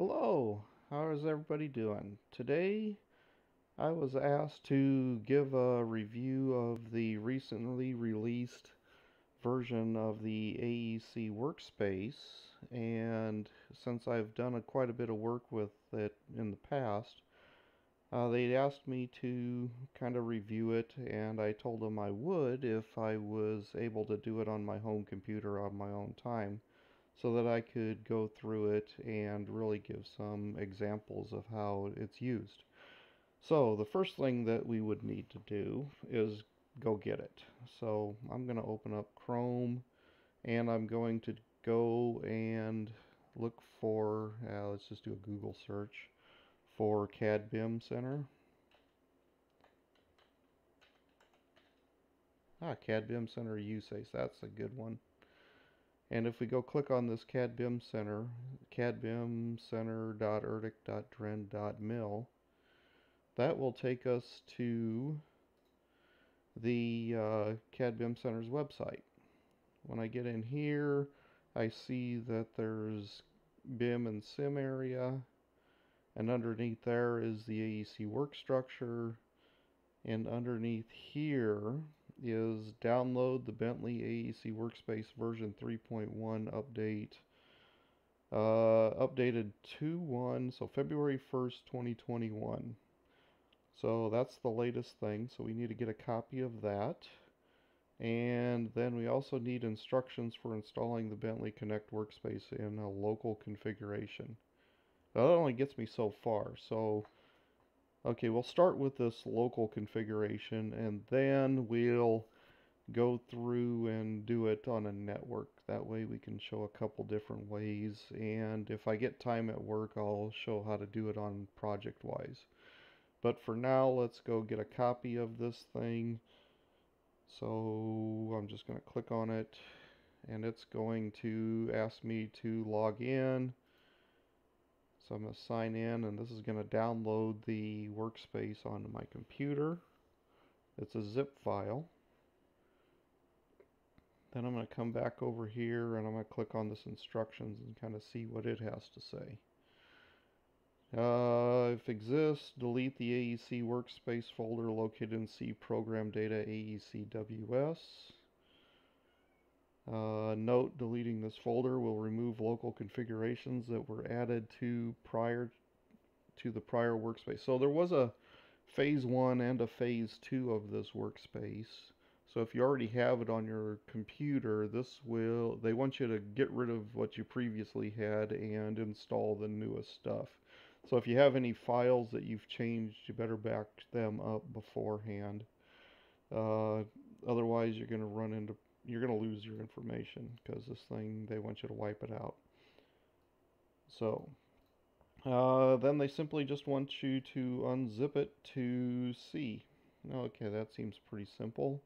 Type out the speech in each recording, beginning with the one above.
Hello, how is everybody doing? Today I was asked to give a review of the recently released version of the AEC workspace and since I've done a, quite a bit of work with it in the past uh, they asked me to kind of review it and I told them I would if I was able to do it on my home computer on my own time so that I could go through it and really give some examples of how it's used. So the first thing that we would need to do is go get it. So I'm going to open up Chrome and I'm going to go and look for, uh, let's just do a Google search for CAD BIM Center. Ah, CAD BIM Center USACE, that's a good one. And if we go click on this CAD BIM Center, cadbimcenter.erdic.dren.mil, that will take us to the uh, CAD BIM Center's website. When I get in here, I see that there's BIM and SIM area, and underneath there is the AEC work structure, and underneath here is download the Bentley AEC Workspace version 3.1 update. Uh, updated 2-1, so February 1st, 2021. So that's the latest thing, so we need to get a copy of that. And then we also need instructions for installing the Bentley Connect workspace in a local configuration. That only gets me so far, so Okay, we'll start with this local configuration and then we'll go through and do it on a network. That way we can show a couple different ways and if I get time at work I'll show how to do it on ProjectWise. But for now let's go get a copy of this thing. So I'm just going to click on it and it's going to ask me to log in. So I'm going to sign in and this is going to download the workspace onto my computer. It's a zip file. Then I'm going to come back over here and I'm going to click on this instructions and kind of see what it has to say. Uh, if exists, delete the AEC workspace folder located in C program data AECWS. Uh, note, deleting this folder will remove local configurations that were added to prior to the prior workspace. So there was a phase one and a phase two of this workspace. So if you already have it on your computer, this will, they want you to get rid of what you previously had and install the newest stuff. So if you have any files that you've changed, you better back them up beforehand. Uh, otherwise, you're going to run into you're going to lose your information because this thing, they want you to wipe it out. So, uh, then they simply just want you to unzip it to C. Okay, that seems pretty simple.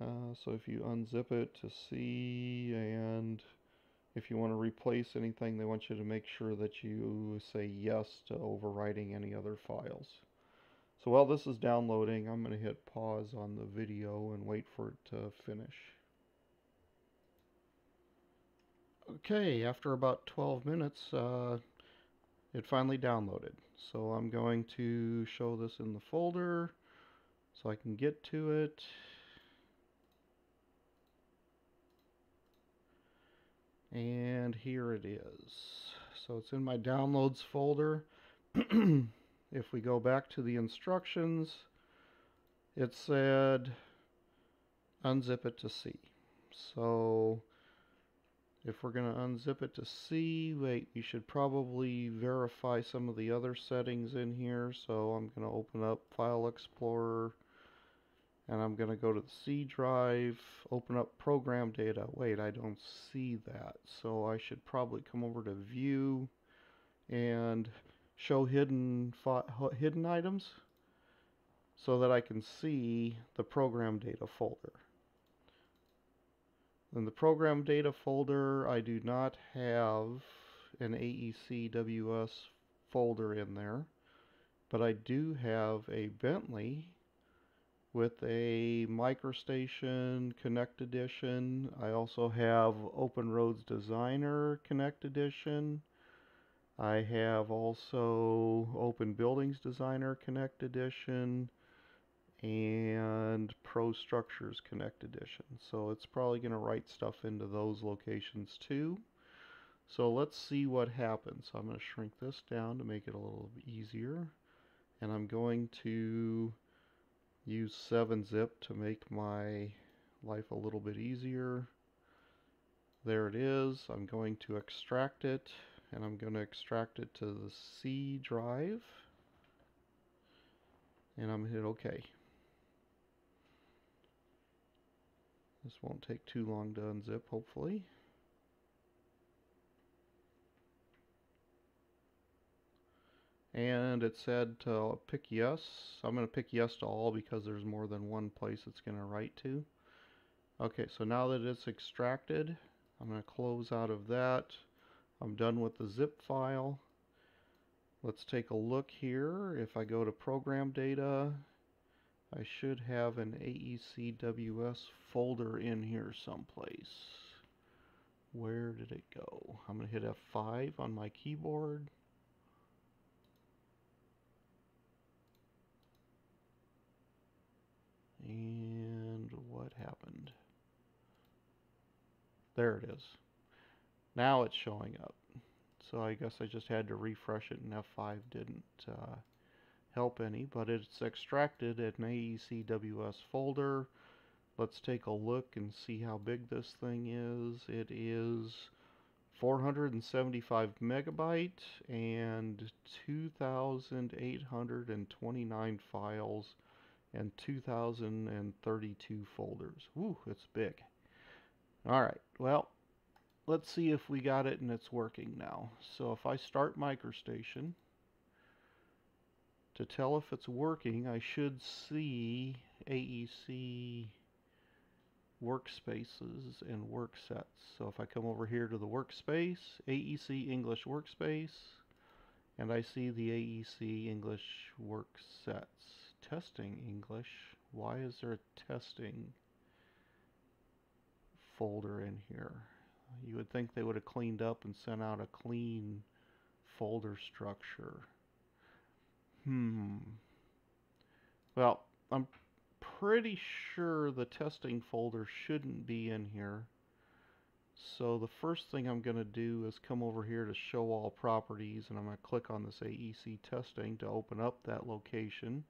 Uh, so if you unzip it to C and if you want to replace anything, they want you to make sure that you say yes to overwriting any other files. So while this is downloading, I'm going to hit pause on the video and wait for it to finish. Okay, after about 12 minutes, uh, it finally downloaded. So I'm going to show this in the folder so I can get to it. And here it is. So it's in my downloads folder. if we go back to the instructions, it said unzip it to C. So if we're going to unzip it to C, wait, we should probably verify some of the other settings in here. So I'm going to open up File Explorer and I'm going to go to the C drive, open up program data. Wait, I don't see that. So I should probably come over to View and show hidden hidden items so that I can see the program data folder. In the program data folder, I do not have an AECWS folder in there, but I do have a Bentley with a MicroStation Connect Edition. I also have OpenRoads Designer Connect Edition I have also OpenBuildings Designer Connect Edition and ProStructures Connect Edition. So it's probably going to write stuff into those locations too. So let's see what happens. So I'm going to shrink this down to make it a little easier. And I'm going to use 7-zip to make my life a little bit easier. There it is. I'm going to extract it and I'm going to extract it to the C drive and I'm hit OK. This won't take too long to unzip hopefully. and it said to pick yes. I'm going to pick yes to all because there's more than one place it's going to write to. Okay, so now that it's extracted, I'm going to close out of that. I'm done with the zip file. Let's take a look here. If I go to program data, I should have an AECWS folder in here someplace. Where did it go? I'm going to hit F5 on my keyboard. And what happened? There it is. Now it's showing up. So I guess I just had to refresh it and F5 didn't uh, help any, but it's extracted at an AECWS folder. Let's take a look and see how big this thing is. It is 475 megabyte and 2,829 files and 2,032 folders. Woo, it's big. Alright, well, let's see if we got it and it's working now. So if I start MicroStation, to tell if it's working, I should see AEC workspaces and work sets. So if I come over here to the workspace, AEC English workspace, and I see the AEC English work sets. Testing English. Why is there a testing folder in here? You would think they would have cleaned up and sent out a clean folder structure. Hmm. Well, I'm pretty sure the testing folder shouldn't be in here. So the first thing I'm going to do is come over here to show all properties and I'm going to click on this AEC testing to open up that location.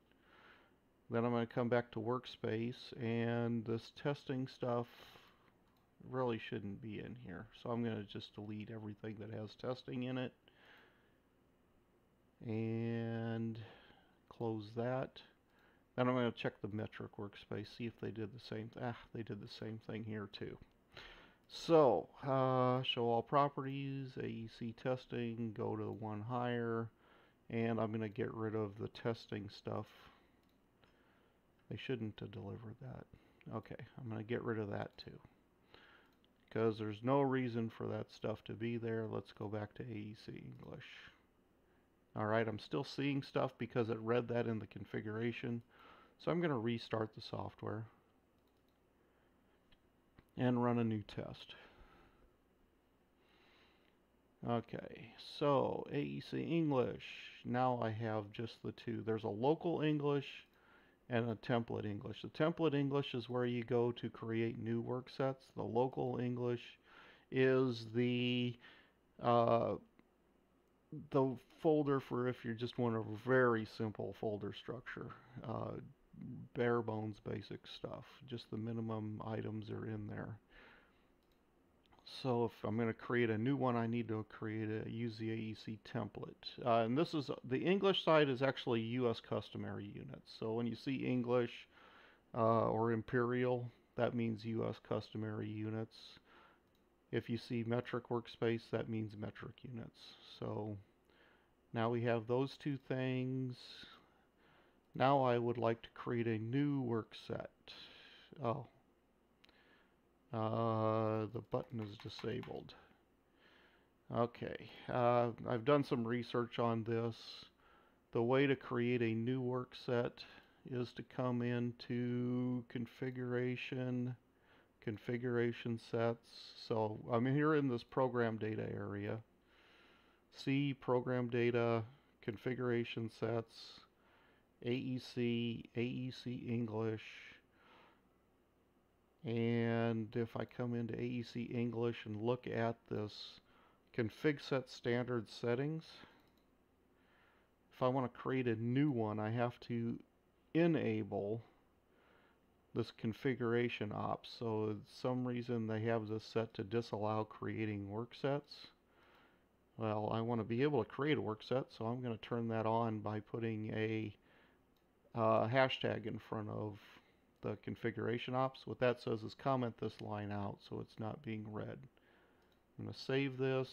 Then I'm going to come back to workspace and this testing stuff really shouldn't be in here. So I'm going to just delete everything that has testing in it and close that. Then I'm going to check the metric workspace, see if they did the same. Ah, they did the same thing here too. So, uh, show all properties, AEC testing, go to the one higher, and I'm going to get rid of the testing stuff. They shouldn't have delivered that. Okay, I'm going to get rid of that too. Because there's no reason for that stuff to be there. Let's go back to AEC English. Alright, I'm still seeing stuff because it read that in the configuration. So I'm going to restart the software and run a new test. Okay, so AEC English. Now I have just the two. There's a local English and a template English. The template English is where you go to create new work sets. The local English is the uh, the folder for if you just want a very simple folder structure. Uh, bare bones basic stuff. Just the minimum items are in there. So if I'm going to create a new one, I need to create a use the AEC template. Uh, and this is the English side is actually U.S. customary units. So when you see English uh, or Imperial, that means U.S. customary units. If you see metric workspace, that means metric units. So now we have those two things. Now I would like to create a new work set. Oh, uh, the button is disabled. Okay, uh, I've done some research on this. The way to create a new work set is to come into configuration, configuration sets. So I'm here in this program data area. C program data, configuration sets, AEC, AEC English, and if I come into AEC English and look at this config set standard settings, if I want to create a new one, I have to enable this configuration ops. So some reason they have this set to disallow creating work sets. Well, I want to be able to create a work set, so I'm going to turn that on by putting a uh, hashtag in front of the configuration ops. What that says is comment this line out so it's not being read. I'm going to save this.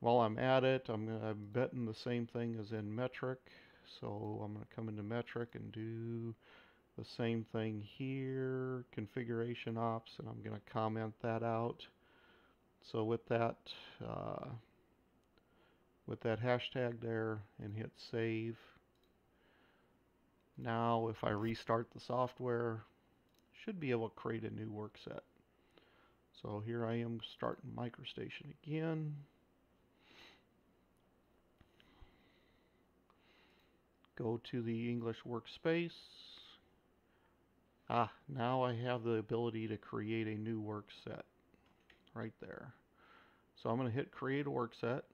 While I'm at it, I'm, gonna, I'm betting the same thing as in metric. So I'm going to come into metric and do the same thing here, configuration ops, and I'm going to comment that out. So with that, uh, with that hashtag there and hit save, now if I restart the software, should be able to create a new work set. So here I am starting MicroStation again. Go to the English workspace. Ah, now I have the ability to create a new work set right there. So I'm going to hit create a work set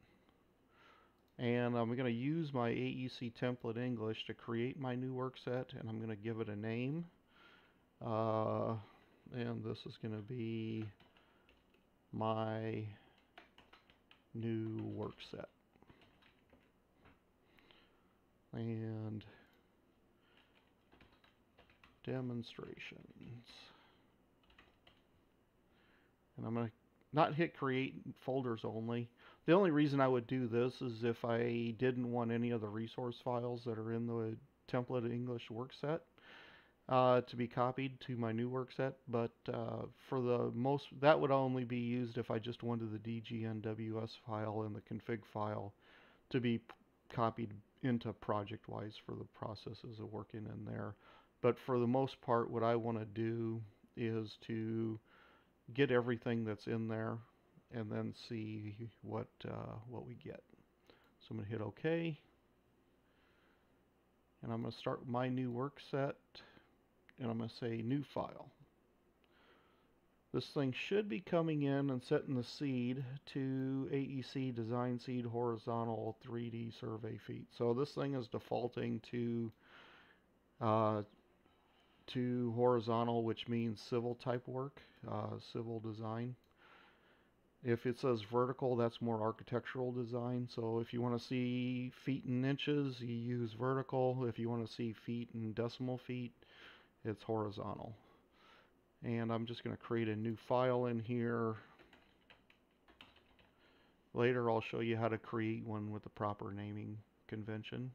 and I'm going to use my AEC template English to create my new work set and I'm going to give it a name. Uh, and this is going to be my new work set. And demonstrations. And I'm going to not hit create folders only the only reason I would do this is if I didn't want any of the resource files that are in the template English workset uh, to be copied to my new workset, but uh, for the most, that would only be used if I just wanted the DGNWS file and the config file to be copied into ProjectWise for the processes of working in there. But for the most part, what I want to do is to get everything that's in there and then see what uh, what we get. So I'm going to hit OK. And I'm going to start my new work set. And I'm going to say new file. This thing should be coming in and setting the seed to AEC design seed horizontal 3D survey feet. So this thing is defaulting to uh, to horizontal, which means civil type work, uh, civil design. If it says vertical, that's more architectural design. So if you want to see feet and inches, you use vertical. If you want to see feet and decimal feet, it's horizontal. And I'm just going to create a new file in here. Later I'll show you how to create one with the proper naming convention.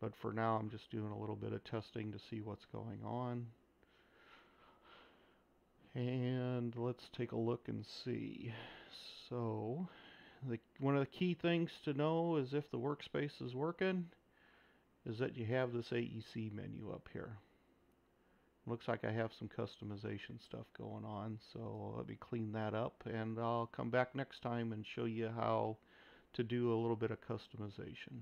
But for now I'm just doing a little bit of testing to see what's going on. And let's take a look and see. So, the, one of the key things to know is if the workspace is working, is that you have this AEC menu up here. Looks like I have some customization stuff going on, so let me clean that up and I'll come back next time and show you how to do a little bit of customization.